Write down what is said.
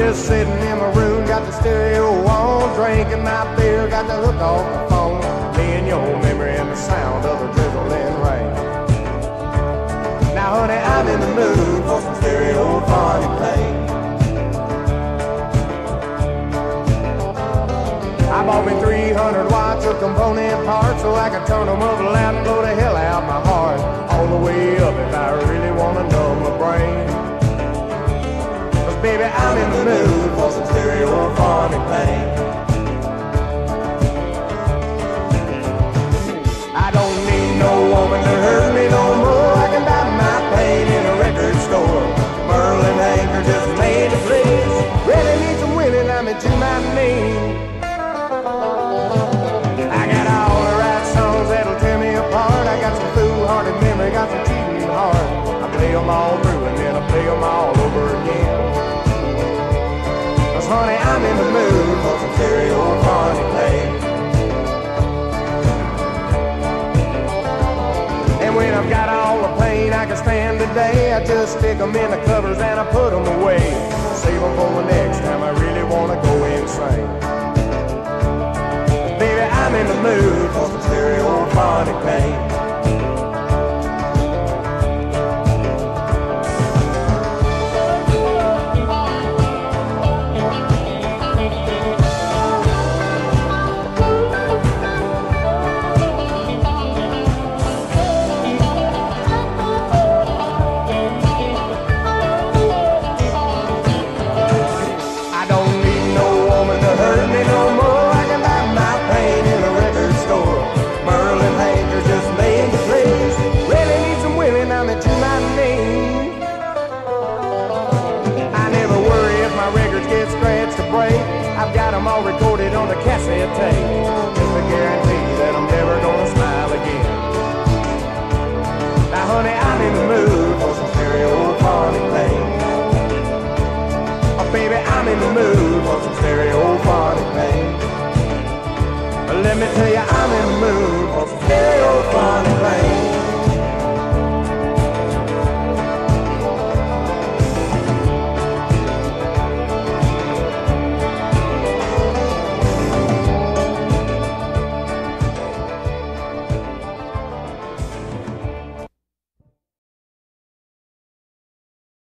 just sitting in my room, got the stereo on, drinking my beer, got the hook on the phone, me and your memory and the sound of the drizzling rain. Now, honey, I'm in the mood for some stereo party play. I bought me 300 watts of component parts so I could turn them up loud and blow the hell out my heart. All the way up if I I don't I can stand today, I just stick them in the covers and I put them away. Save them for to guarantee that I'm never gonna smile again. Now, honey, I'm in the mood for some pain. Oh, baby, I'm in the mood for some pain. Let me tell you, I'm in